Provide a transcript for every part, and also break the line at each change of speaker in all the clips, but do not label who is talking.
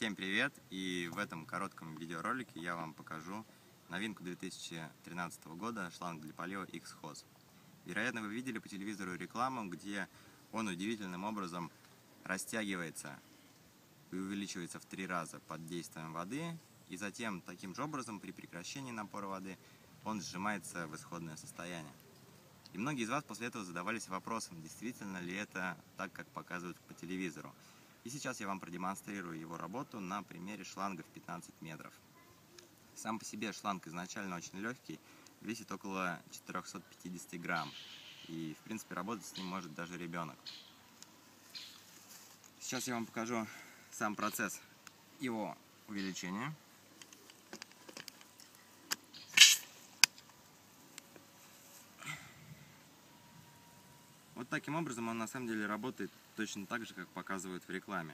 Всем привет! И в этом коротком видеоролике я вам покажу новинку 2013 года шланг для полива X-Hose. Вероятно, вы видели по телевизору рекламу, где он удивительным образом растягивается и увеличивается в три раза под действием воды, и затем таким же образом при прекращении напора воды он сжимается в исходное состояние. И многие из вас после этого задавались вопросом, действительно ли это так, как показывают по телевизору. И сейчас я вам продемонстрирую его работу на примере шлангов 15 метров. Сам по себе шланг изначально очень легкий, весит около 450 грамм. И, в принципе, работать с ним может даже ребенок. Сейчас я вам покажу сам процесс его увеличения. Таким образом он на самом деле работает точно так же, как показывают в рекламе.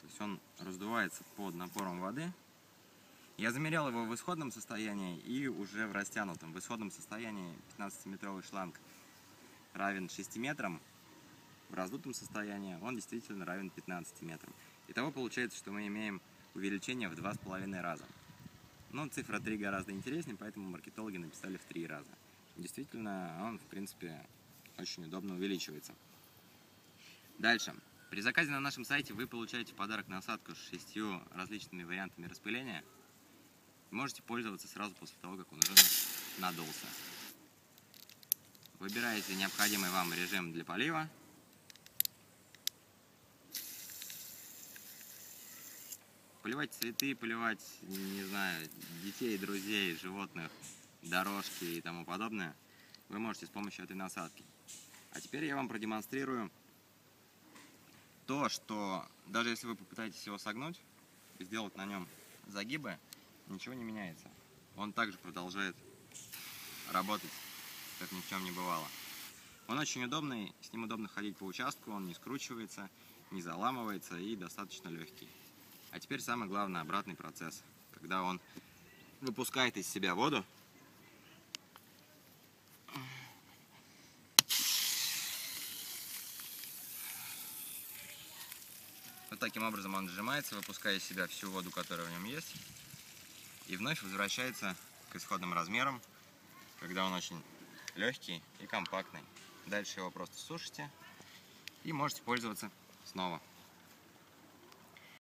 То есть он раздувается под напором воды. Я замерял его в исходном состоянии и уже в растянутом. В исходном состоянии 15-метровый шланг равен 6 метрам. В раздутом состоянии он действительно равен 15 метрам. Итого получается, что мы имеем увеличение в 2,5 раза. Но цифра 3 гораздо интереснее, поэтому маркетологи написали в 3 раза. Действительно, он, в принципе, очень удобно увеличивается. Дальше. При заказе на нашем сайте вы получаете в подарок насадку с шестью различными вариантами распыления. Можете пользоваться сразу после того, как он уже надулся. Выбираете необходимый вам режим для полива. Поливать цветы, поливать, не знаю, детей, друзей, животных, дорожки и тому подобное вы можете с помощью этой насадки. А теперь я вам продемонстрирую то, что даже если вы попытаетесь его согнуть и сделать на нем загибы, ничего не меняется. Он также продолжает работать, как ни в чем не бывало. Он очень удобный, с ним удобно ходить по участку, он не скручивается, не заламывается и достаточно легкий. А теперь самый главный обратный процесс, когда он выпускает из себя воду, Вот таким образом он сжимается, выпуская из себя всю воду, которая в нем есть. И вновь возвращается к исходным размерам, когда он очень легкий и компактный. Дальше его просто сушите и можете пользоваться снова.